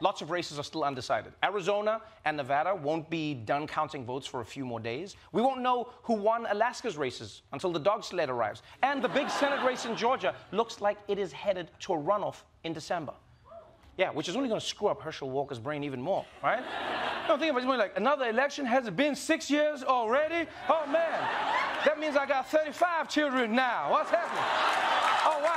Lots of races are still undecided. Arizona and Nevada won't be done counting votes for a few more days. We won't know who won Alaska's races until the dog sled arrives. And the big Senate race in Georgia looks like it is headed to a runoff in December. Yeah, which is only going to screw up Herschel Walker's brain even more, right? Don't think about it, like another election. Has it been six years already? Oh man, that means I got 35 children now. What's happening? Oh.